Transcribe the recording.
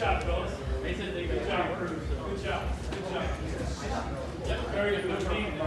job, fellas. They said they good job. Good job. Good job. Good job. Yep, very good. team.